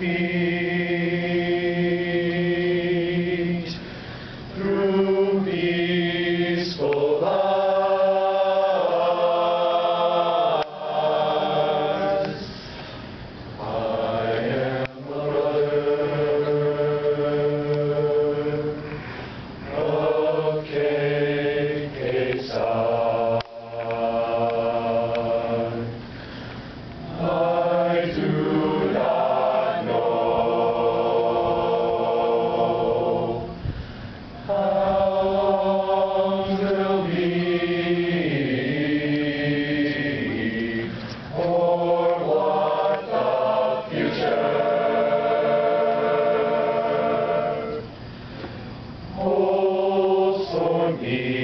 my for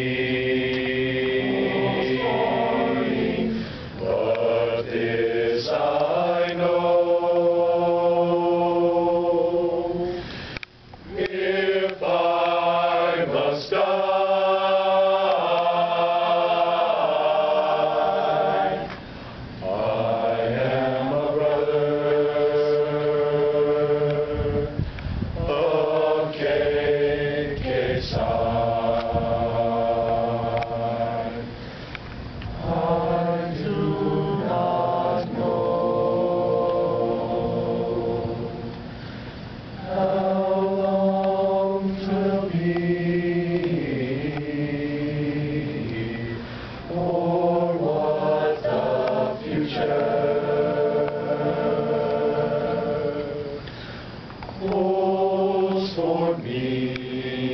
holds for me.